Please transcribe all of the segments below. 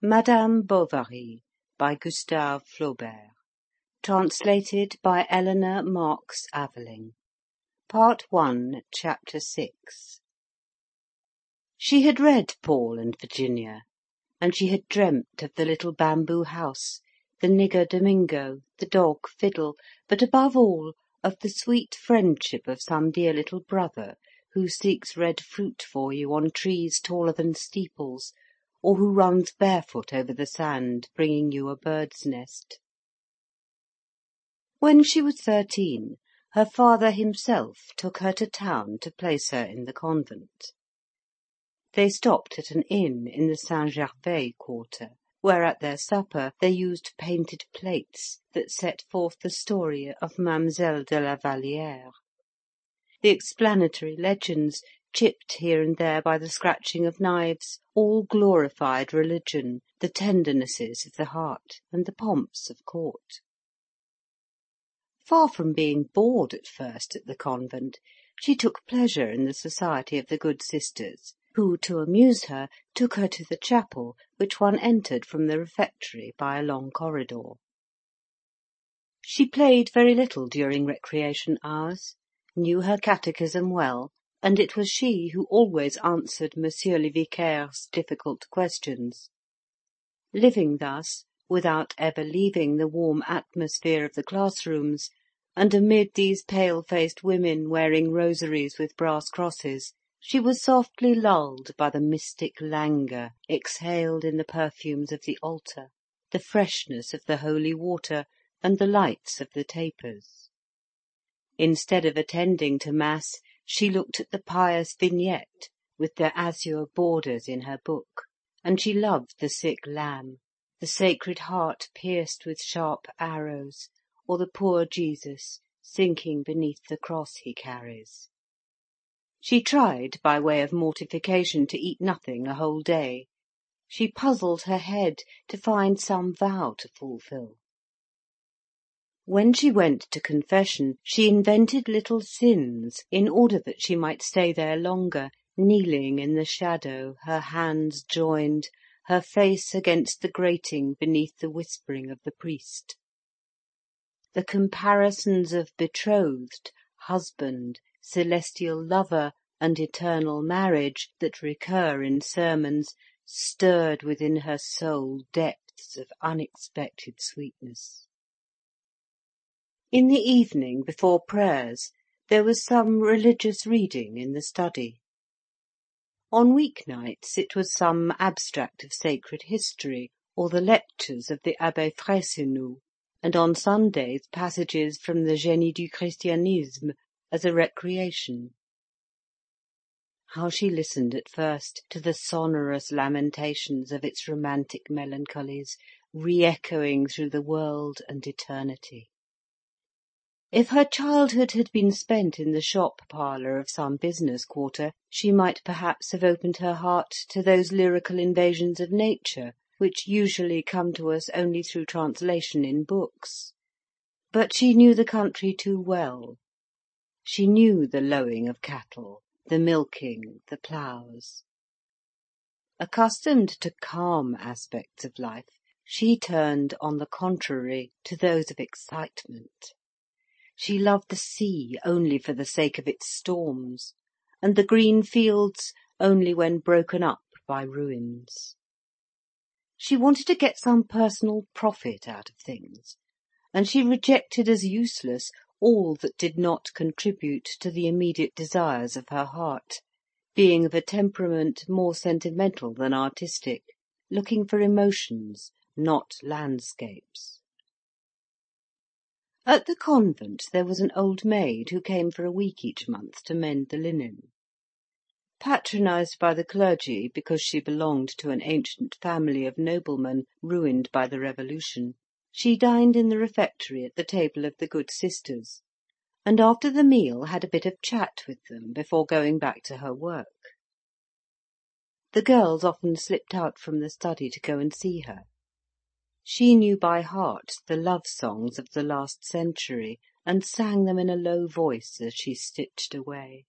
Madame Bovary by Gustave Flaubert. Translated by Eleanor Marx Aveling. Part I Chapter 6 She had read Paul and Virginia, and she had dreamt of the little bamboo house, the nigger Domingo, the dog Fiddle, but above all, of the sweet friendship of some dear little brother who seeks red fruit for you on trees taller than steeples, or who runs barefoot over the sand, bringing you a bird's nest. When she was thirteen, her father himself took her to town to place her in the convent. They stopped at an inn in the Saint Gervais quarter, where at their supper they used painted plates that set forth the story of Mademoiselle de la Valliere. The explanatory legends, chipped here and there by the scratching of knives, all glorified religion, the tendernesses of the heart, and the pomps of court. Far from being bored at first at the convent, she took pleasure in the society of the good sisters, who, to amuse her, took her to the chapel, which one entered from the refectory by a long corridor. She played very little during recreation hours, knew her catechism well, and it was she who always answered Monsieur le Vicaire's difficult questions. Living thus, without ever leaving the warm atmosphere of the class rooms, and amid these pale faced women wearing rosaries with brass crosses, she was softly lulled by the mystic languor exhaled in the perfumes of the altar, the freshness of the holy water, and the lights of the tapers. Instead of attending to mass, she looked at the pious vignette with their azure borders in her book, and she loved the sick lamb, the Sacred Heart pierced with sharp arrows, or the poor Jesus sinking beneath the cross he carries. She tried, by way of mortification, to eat nothing a whole day. She puzzled her head to find some vow to fulfil. When she went to confession, she invented little sins in order that she might stay there longer, kneeling in the shadow, her hands joined, her face against the grating beneath the whispering of the priest. The comparisons of betrothed, husband, celestial lover, and eternal marriage that recur in sermons stirred within her soul depths of unexpected sweetness. In the evening, before prayers, there was some religious reading in the study. On week nights it was some abstract of sacred history, or the lectures of the Abbe Frayssinous, and on Sundays passages from the Génie du Christianisme as a recreation. How she listened at first to the sonorous lamentations of its romantic melancholies, re echoing through the world and eternity! If her childhood had been spent in the shop parlour of some business quarter, she might perhaps have opened her heart to those lyrical invasions of nature which usually come to us only through translation in books. But she knew the country too well. She knew the lowing of cattle, the milking, the ploughs. Accustomed to calm aspects of life, she turned, on the contrary, to those of excitement. She loved the sea only for the sake of its storms, and the green fields only when broken up by ruins. She wanted to get some personal profit out of things, and she rejected as useless all that did not contribute to the immediate desires of her heart, being of a temperament more sentimental than artistic, looking for emotions, not landscapes. At the convent there was an old maid who came for a week each month to mend the linen. Patronized by the clergy because she belonged to an ancient family of noblemen ruined by the Revolution, she dined in the refectory at the table of the good sisters, and after the meal had a bit of chat with them before going back to her work. The girls often slipped out from the study to go and see her. She knew by heart the love songs of the last century, and sang them in a low voice as she stitched away.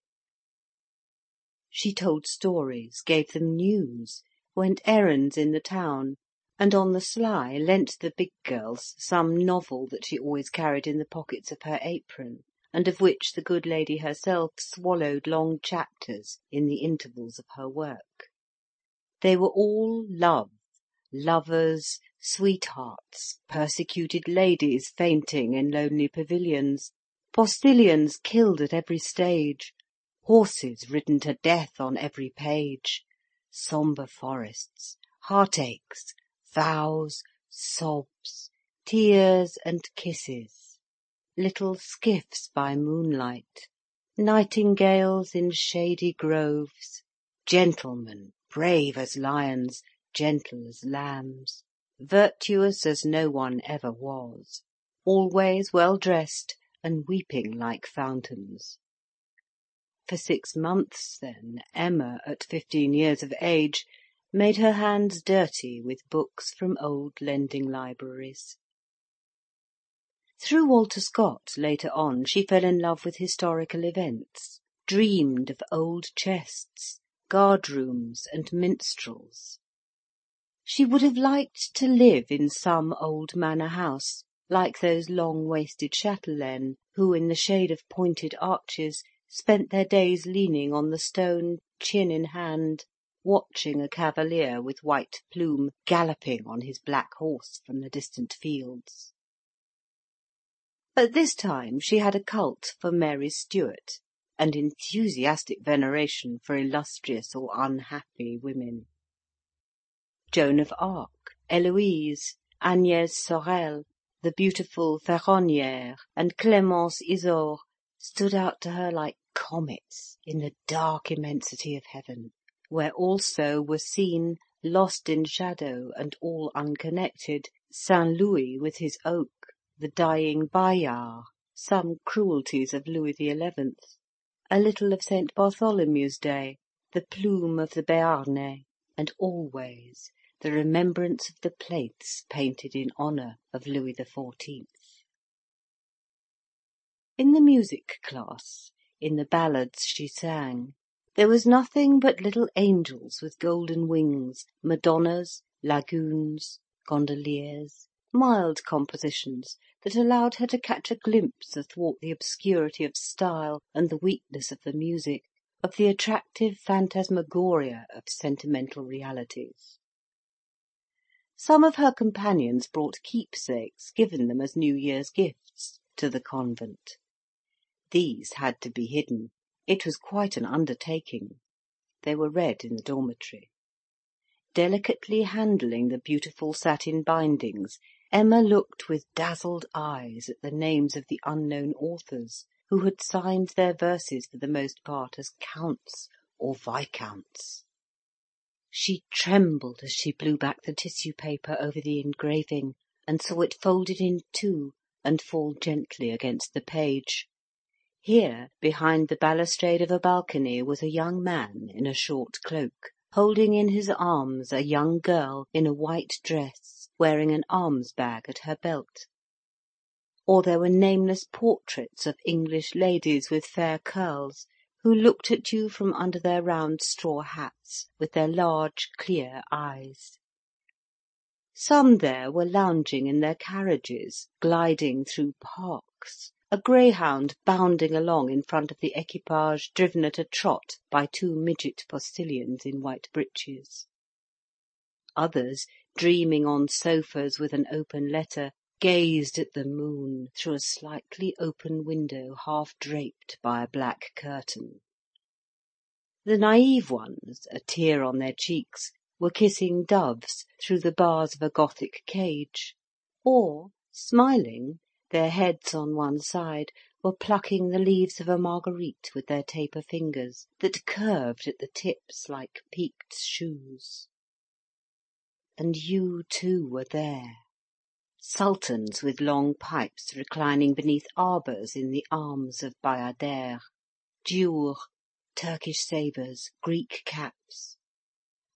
She told stories, gave them news, went errands in the town, and on the sly lent the big girls some novel that she always carried in the pockets of her apron, and of which the good lady herself swallowed long chapters in the intervals of her work. They were all love, lovers, sweethearts, persecuted ladies fainting in lonely pavilions, postilions killed at every stage, horses ridden to death on every page, sombre forests, heartaches, vows, sobs, tears and kisses, little skiffs by moonlight, nightingales in shady groves, gentlemen brave as lions, gentle as lambs, virtuous as no one ever was, always well dressed and weeping like fountains. For six months, then, Emma, at fifteen years of age, made her hands dirty with books from old lending libraries. Through Walter Scott, later on, she fell in love with historical events, dreamed of old chests, guard rooms, and minstrels. She would have liked to live in some old manor house, like those long-waisted chatelaines, who, in the shade of pointed arches, spent their days leaning on the stone, chin in hand, watching a cavalier with white plume galloping on his black horse from the distant fields. At this time she had a cult for Mary Stuart, and enthusiastic veneration for illustrious or unhappy women. Joan of Arc, Heloise, Agnès Sorel, the beautiful Ferronnière, and Clémence Isaure stood out to her like comets in the dark immensity of heaven, where also were seen, lost in shadow and all unconnected, Saint Louis with his oak, the dying Bayard, some cruelties of Louis XI, a little of St. Bartholomew's Day, the plume of the Béarnais, and always the remembrance of the plates painted in honour of Louis XIV. In the music class, in the ballads she sang, there was nothing but little angels with golden wings, Madonnas, lagoons, gondoliers, mild compositions that allowed her to catch a glimpse athwart the obscurity of style and the weakness of the music, of the attractive phantasmagoria of sentimental realities. Some of her companions brought keepsakes, given them as New Year's gifts, to the convent. These had to be hidden; it was quite an undertaking. They were read in the dormitory. Delicately handling the beautiful satin bindings, Emma looked with dazzled eyes at the names of the unknown authors, who had signed their verses for the most part as counts or viscounts. She trembled as she blew back the tissue paper over the engraving, and saw it folded in two and fall gently against the page. Here, behind the balustrade of a balcony, was a young man in a short cloak, holding in his arms a young girl in a white dress wearing an alms bag at her belt. Or there were nameless portraits of English ladies with fair curls, who looked at you from under their round straw hats, with their large clear eyes. Some there were lounging in their carriages, gliding through parks, a greyhound bounding along in front of the equipage driven at a trot by two midget postilions in white breeches. Others dreaming on sofas with an open letter, gazed at the moon through a slightly open window half draped by a black curtain. The naive ones, a tear on their cheeks, were kissing doves through the bars of a Gothic cage, or, smiling, their heads on one side, were plucking the leaves of a marguerite with their taper fingers, that curved at the tips like peaked shoes. And you, too, were there, sultans with long pipes reclining beneath arbours in the arms of bayadères, Giaours, Turkish sabres, Greek caps,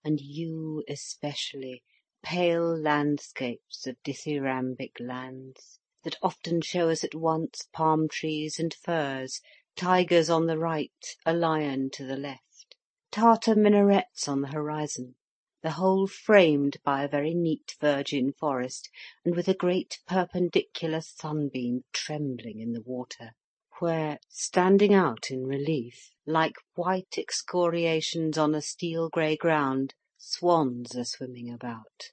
and you especially, pale landscapes of dithyrambic lands, that often show us at once palm trees and firs, tigers on the right, a lion to the left Tartar minarets on the horizon, the whole framed by a very neat virgin forest, and with a great perpendicular sunbeam trembling in the water, where, standing out in relief, like white excoriations on a steel grey ground, swans are swimming about.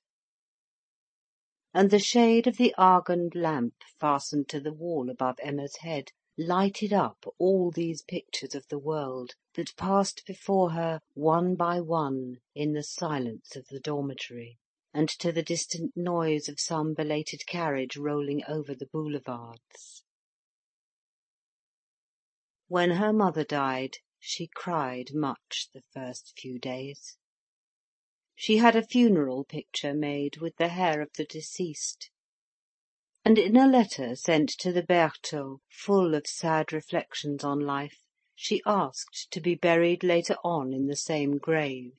And the shade of the Argand lamp fastened to the wall above Emma's head lighted up all these pictures of the world that passed before her one by one in the silence of the dormitory, and to the distant noise of some belated carriage rolling over the boulevards. When her mother died, she cried much the first few days. She had a funeral picture made with the hair of the deceased, and in a letter sent to the Bertaux, full of sad reflections on life, she asked to be buried later on in the same grave.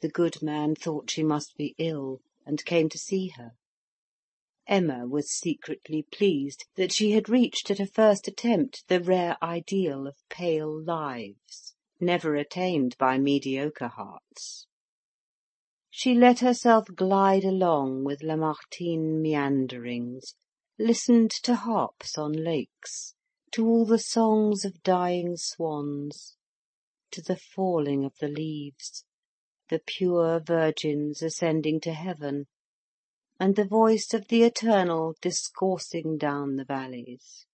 The good man thought she must be ill, and came to see her. Emma was secretly pleased that she had reached at a first attempt the rare ideal of pale lives, never attained by mediocre hearts. She let herself glide along with Lamartine meanderings, listened to harps on lakes, to all the songs of dying swans, to the falling of the leaves, the pure virgins ascending to heaven, and the voice of the Eternal discoursing down the valleys.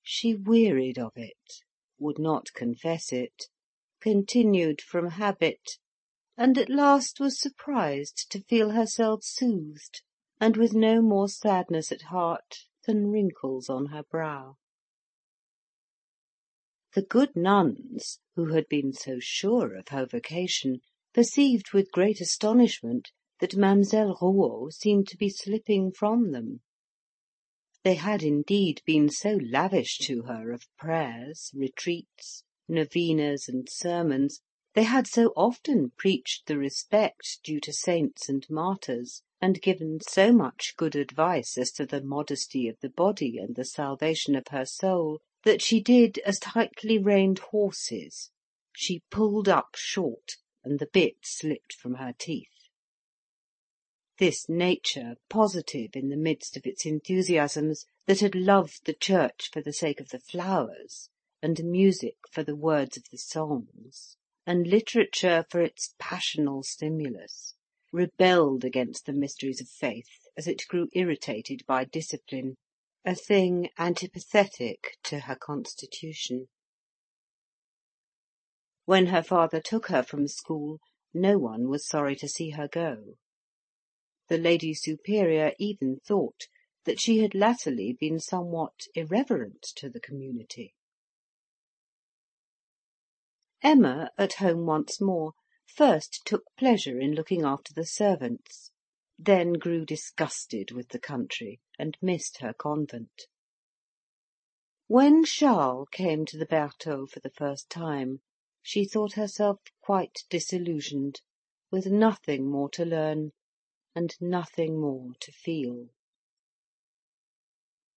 She wearied of it, would not confess it, continued from habit, and at last was surprised to feel herself soothed, and with no more sadness at heart than wrinkles on her brow. The good nuns, who had been so sure of her vocation, perceived with great astonishment that Mademoiselle Rouault seemed to be slipping from them. They had indeed been so lavish to her of prayers, retreats, novenas, and sermons, they had so often preached the respect due to saints and martyrs, and given so much good advice as to the modesty of the body and the salvation of her soul, that she did as tightly reined horses; she pulled up short, and the bit slipped from her teeth. This nature, positive in the midst of its enthusiasms, that had loved the church for the sake of the flowers, and music for the words of the songs, and literature for its passional stimulus, rebelled against the mysteries of faith as it grew irritated by discipline, a thing antipathetic to her constitution. When her father took her from school, no one was sorry to see her go. The Lady Superior even thought that she had latterly been somewhat irreverent to the community. Emma, at home once more, first took pleasure in looking after the servants, then grew disgusted with the country, and missed her convent. When Charles came to the Bertaux for the first time, she thought herself quite disillusioned, with nothing more to learn, and nothing more to feel.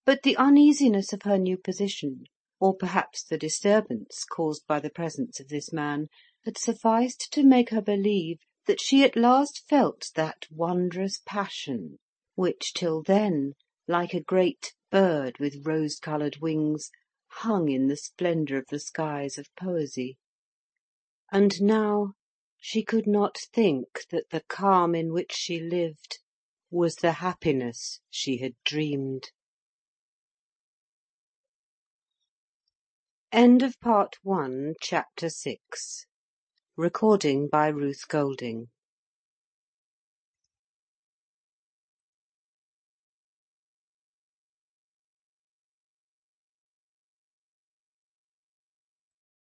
But the uneasiness of her new position or perhaps the disturbance caused by the presence of this man, had sufficed to make her believe that she at last felt that wondrous passion which till then, like a great bird with rose-coloured wings, hung in the splendour of the skies of poesy. And now she could not think that the calm in which she lived was the happiness she had dreamed. End of Part One, Chapter Six. Recording by Ruth Golding.